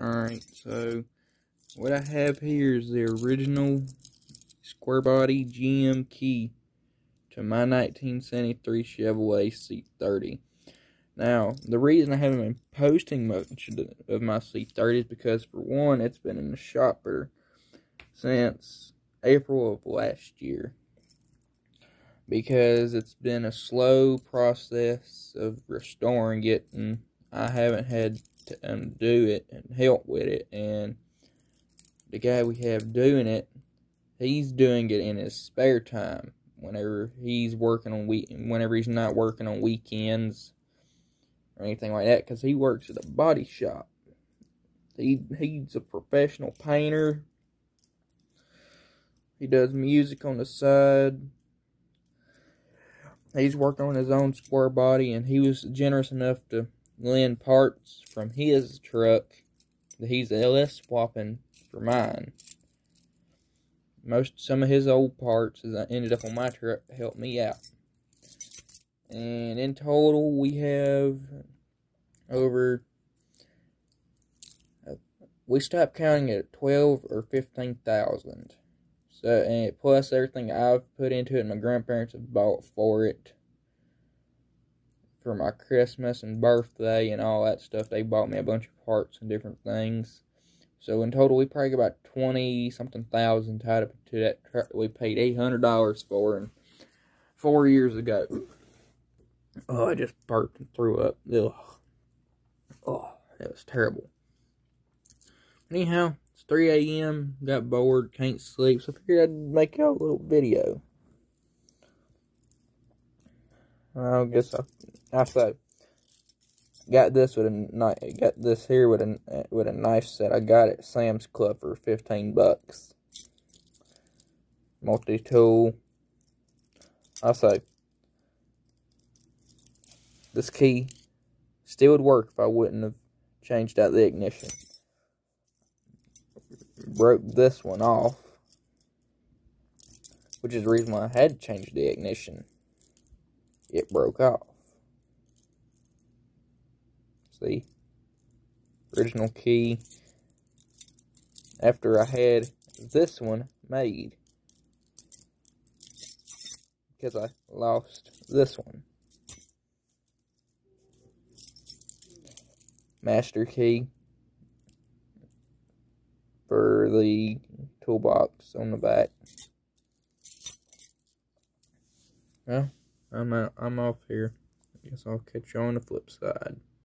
Alright, so what I have here is the original square body GM key to my 1973 Chevrolet C30. Now, the reason I haven't been posting much of my C30 is because, for one, it's been in the shop for since April of last year. Because it's been a slow process of restoring it, and I haven't had to um, undo it and help with it. And the guy we have doing it, he's doing it in his spare time. Whenever he's working on week, whenever he's not working on weekends or anything like that, because he works at a body shop. He he's a professional painter. He does music on the side. He's working on his own square body, and he was generous enough to lend parts from his truck that he's LS swapping for mine. Most some of his old parts as I ended up on my truck helped me out. And in total we have over uh, we stopped counting at 12 or 15,000. So, and plus everything I've put into it, my grandparents have bought for it for my Christmas and birthday and all that stuff. They bought me a bunch of parts and different things. So in total, we probably got about twenty something thousand tied up to that truck we paid eight hundred dollars for, and four years ago. Oh, I just burped and threw up. Ugh. Oh, that was terrible. Anyhow, it's 3 a.m. Got bored, can't sleep, so I figured I'd make a little video. I guess I, I say got this with a knife. got this here with a with a knife set. I got it Sam's Club for fifteen bucks. Multi tool. I say this key still would work if I wouldn't have changed out the ignition. Broke this one off, which is the reason why I had to change the ignition. It broke off. See? Original key. After I had this one made. Because I lost this one. Master key for the toolbox on the back. Well, I'm out, I'm off here. I guess I'll catch you on the flip side.